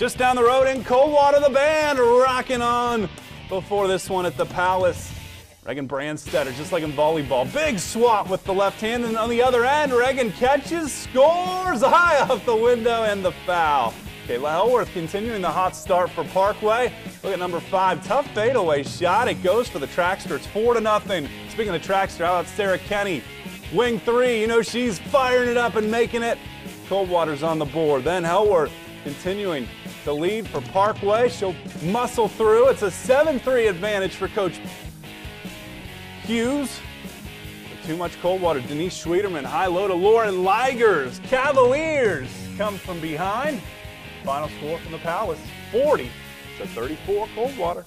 Just down the road in Coldwater, the band rocking on before this one at the Palace. Reagan Brandstetter, just like in volleyball. Big swap with the left hand, and on the other end, Reagan catches, scores high off the window, and the foul. Kayla Hellworth continuing the hot start for Parkway. Look at number five, tough fadeaway shot. It goes for the Trackster. It's four to nothing. Speaking of the Trackster, how about Sarah Kenny? Wing three, you know she's firing it up and making it. Coldwater's on the board. Then Hellworth continuing to lead for Parkway. She'll muscle through. It's a 7-3 advantage for Coach Hughes. Too much Coldwater. Denise Schwieterman, high low to Lauren Ligers. Cavaliers come from behind. Final score from the Palace, 40 to 34 Coldwater.